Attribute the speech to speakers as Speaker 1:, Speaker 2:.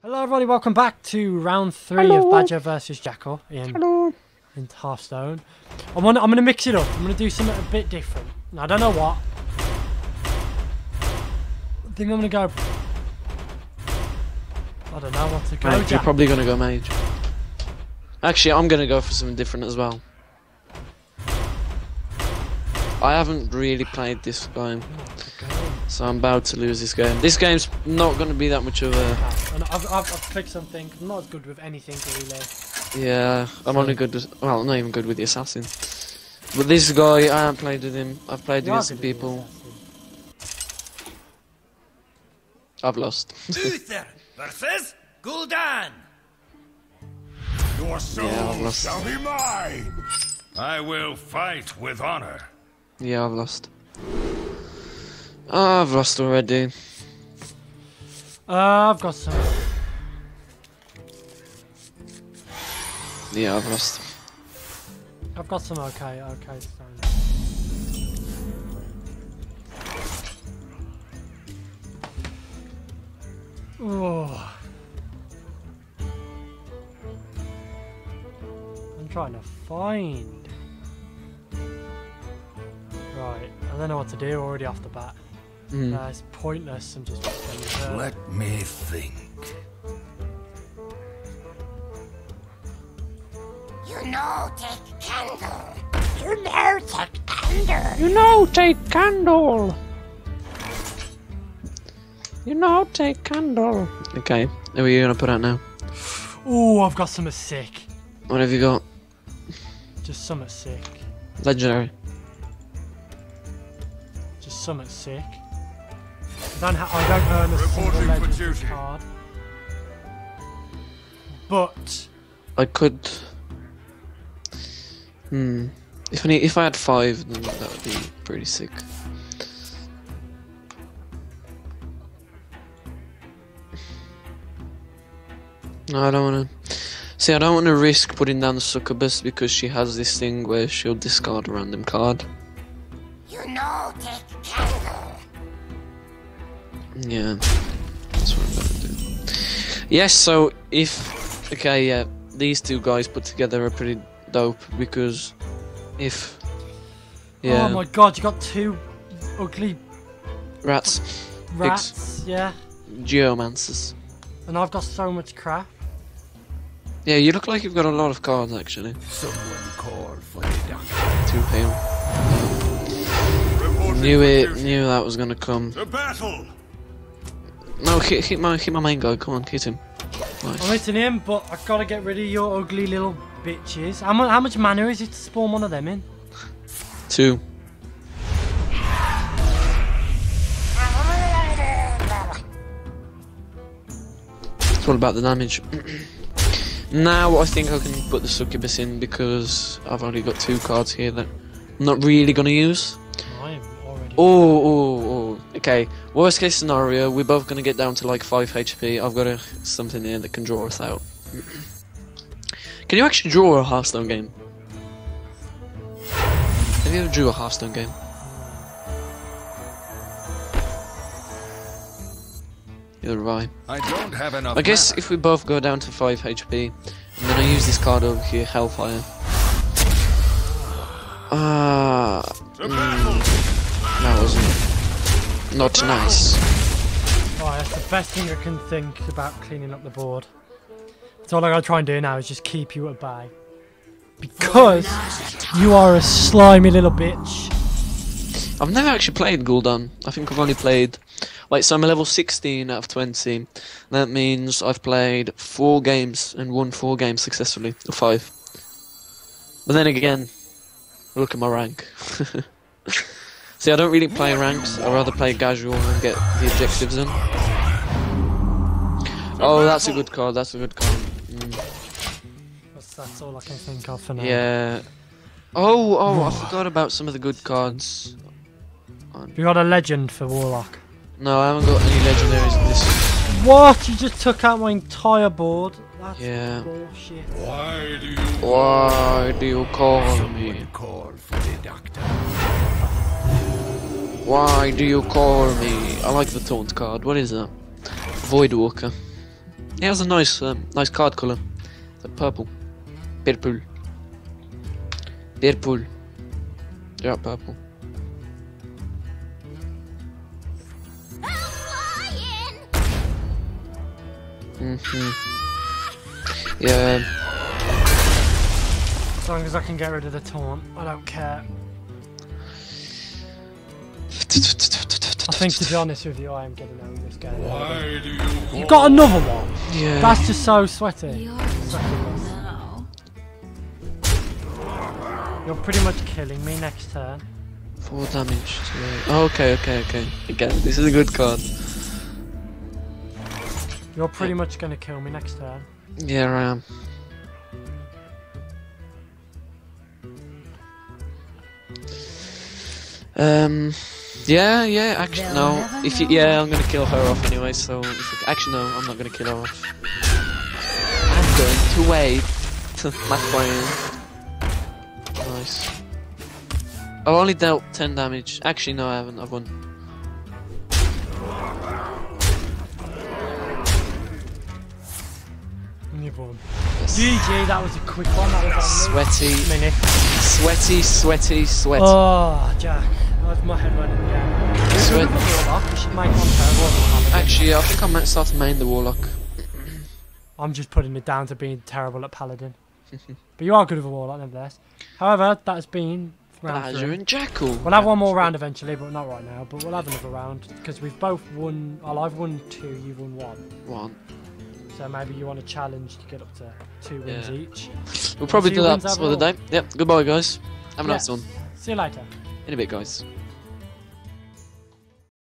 Speaker 1: Hello, everybody. Welcome back to round three
Speaker 2: Hello.
Speaker 1: of Badger versus Jackal in
Speaker 2: Hello.
Speaker 1: in Hearthstone. I'm gonna I'm gonna mix it up. I'm gonna do something a bit different. I don't know what. I think I'm gonna go. I don't know what to go.
Speaker 2: Mage, you're probably gonna go mage. Actually, I'm gonna go for something different as well. I haven't really played this game, oh, so I'm about to lose this game. This game's not gonna be that much of a...
Speaker 1: And I've, I've, I've clicked something. I'm not good with anything really.
Speaker 2: Yeah, I'm only good with. Well, I'm not even good with the assassin. But this guy, I haven't played with him. I've played
Speaker 1: You
Speaker 2: against some people. I've lost.
Speaker 3: Uther versus Gul'dan.
Speaker 4: Your soul
Speaker 2: Yeah, I've lost.
Speaker 4: shall be mine. I will fight with honor.
Speaker 2: yeah, I've lost. Oh, I've lost already.
Speaker 1: Uh, I've got some.
Speaker 2: Yeah, I've lost.
Speaker 1: I've got some. Okay, okay. Oh. I'm trying to find. Right, I don't know what to do already off the bat.
Speaker 2: Mm.
Speaker 1: Uh, it's pointless. I'm just.
Speaker 4: Let me think.
Speaker 5: You know, take candle. You know, take candle.
Speaker 2: You know, take candle. You know, take candle. Okay, who are you gonna put out now?
Speaker 1: Oh, I've got something sick.
Speaker 2: What have you got?
Speaker 1: Just something sick.
Speaker 2: Legendary.
Speaker 1: Just something sick. I don't, ha- I don't earn a single
Speaker 4: Reporting for
Speaker 1: legendary
Speaker 4: duty.
Speaker 1: card. But
Speaker 2: I could. Hmm. If I need, if I had five, then that would be pretty sick. No, I don't want to. See, I don't want to risk putting down the succubus because she has this thing where she'll discard a random card.
Speaker 5: You know, take candle.
Speaker 2: Yeah, that's what I'm gonna do. Yes, so if okay, yeah, these two guys put together are pretty dope because if yeah,
Speaker 1: oh my god, you got two ugly
Speaker 2: rats,
Speaker 1: rats, yeah.
Speaker 2: geomancers.
Speaker 1: And I've got so much crap.
Speaker 2: Yeah, you look like you've got a lot of cards actually.
Speaker 4: Someone call for the doctor.
Speaker 2: Too pale.
Speaker 4: Reporting
Speaker 2: Knew it. Knew that was gonna come.
Speaker 4: To battle.
Speaker 2: No, hit, hit my hit my main guy. Come on, hit him.
Speaker 1: I'm hitting him, but I've got to get rid of your ugly little bitches. How, mu- how much mana is it to spawn one of them in?
Speaker 2: Two. It's all about the damage. now I think I can put the succubus in because I've only got two cards here that I'm not really gonna use.
Speaker 1: I'm already.
Speaker 2: Oh, oh, oh. Okay. Worst case scenario, we're both gonna get down to like five HP. I've got a, something here that can draw us out. Can you actually draw a Hearthstone game? Have you ever drew a Hearthstone game? Neither have I.
Speaker 4: I don't have enough.
Speaker 2: I guess if we both go down to 5 HP, and then I use this card over here, Hellfire. Ah,
Speaker 4: To battle.
Speaker 2: that was not nice.
Speaker 1: Oh, that's the best thing I can think about cleaning up the board. So all I gotta try and do now is just keep you at bay. Because you are a slimy little bitch.
Speaker 2: I've never actually played Gul'dan. I think I've only played, Wait, so I'm a level 16 out of 20. That means I've played four games and won four games successfully, or five. But then again, look at my rank. See, I don't really play ranks. I rather play casual and get the objectives in. Oh, that's a good card. That's a good card. Mm,
Speaker 1: That's, that's all I can think of for now.
Speaker 2: yeah. Oh, oh, I forgot about some of the good cards.
Speaker 1: You got a legend for Warlock.
Speaker 2: No, I haven't got any legendaries in this.
Speaker 1: What? You just took out my entire board? That's
Speaker 2: Yeah.
Speaker 1: bullshit.
Speaker 4: Why do you
Speaker 2: Why do you call me?
Speaker 4: Call for the doctor.
Speaker 2: Why do you call me? I like the taunt card. What is that? Voidwalker. He has a nice, um, nice card color. Like purple. Purple. Purple. Yeah, purple. Mhm. Yeah.
Speaker 1: As long as I can get rid of the taunt, I don't care. I think, to be honest with you, I am getting over this game.
Speaker 4: Why do you
Speaker 1: You got another one.
Speaker 2: Yeah.
Speaker 1: That's just so sweaty.
Speaker 6: You're now.
Speaker 1: You're pretty much killing me next turn.
Speaker 2: Four damage. To... Oh, okay, okay, okay. Again, this is a good card.
Speaker 1: You're pretty much gonna kill me next turn.
Speaker 2: Yeah, I am. Um, yeah, yeah. Actually, no. If you, yeah, I'm gonna kill her off anyway. So, if I, actually, no, I'm not gonna kill her off. I'm going to wait. My friend. Nice. I've only dealt 10 damage. Actually, no, I haven't. I've won.
Speaker 1: And you've won. GG, that was a quick one. That was only
Speaker 2: Sweaty,
Speaker 1: a minute.
Speaker 2: sweaty, sweaty, sweaty.
Speaker 1: Oh, Jack. That's my head running again.
Speaker 2: Sweat.
Speaker 1: Warlock, you should make one terrible.
Speaker 2: Actually, I think I might start to main the warlock.
Speaker 1: I'm just putting it down to being terrible at Paladin. but you are good with a Warlock, nevertheless. However, that has been round
Speaker 2: Badger
Speaker 1: three.
Speaker 2: and Jackal.
Speaker 1: We'll have one more round eventually, but not right now. But we'll have another round because we've both won. Well, I've won two, you've won one.
Speaker 2: One.
Speaker 1: So maybe you want a challenge to get up to two wins
Speaker 2: Yeah.
Speaker 1: each.
Speaker 2: We'll probably
Speaker 1: See
Speaker 2: do that
Speaker 1: wins
Speaker 2: for the day. Yep. Goodbye, guys. Have a nice one.
Speaker 1: See you later.
Speaker 2: In a bit, guys.